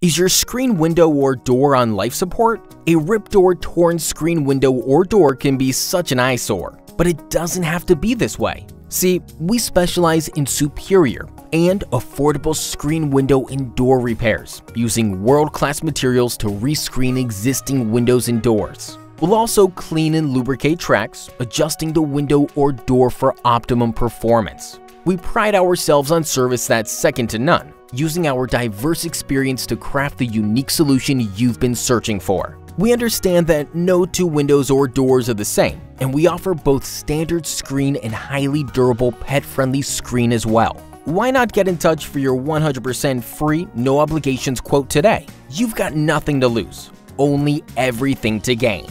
Is your screen window or door on life support? A ripped or torn screen window or door can be such an eyesore, but it doesn't have to be this way. See, we specialize in superior and affordable screen window and door repairs using world-class materials to rescreen existing windows and doors. We'll also clean and lubricate tracks, adjusting the window or door for optimum performance. We pride ourselves on service that's second to none, using our diverse experience to craft the unique solution you've been searching for. We understand that no two windows or doors are the same, and we offer both standard screen and highly durable pet-friendly screen as well. Why not get in touch for your 100% free, no obligations quote today? You've got nothing to lose, only everything to gain.